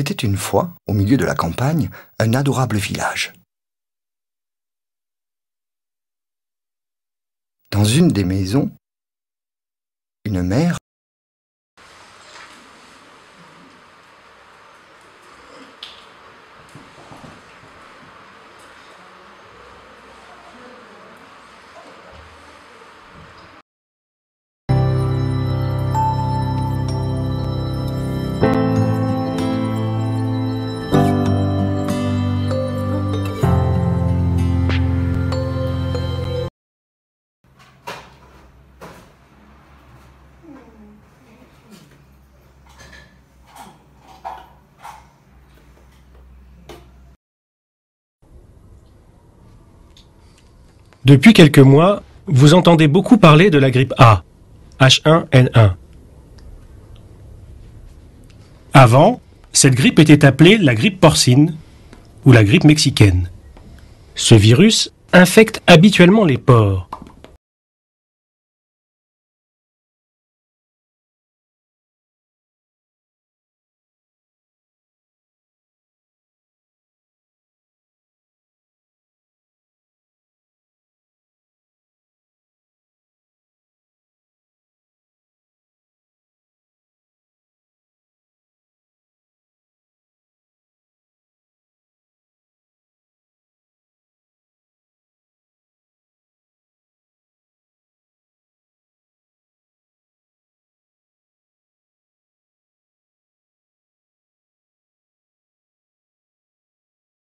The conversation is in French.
était une fois, au milieu de la campagne, un adorable village. Dans une des maisons, une mère Depuis quelques mois, vous entendez beaucoup parler de la grippe A, H1N1. Avant, cette grippe était appelée la grippe porcine ou la grippe mexicaine. Ce virus infecte habituellement les porcs,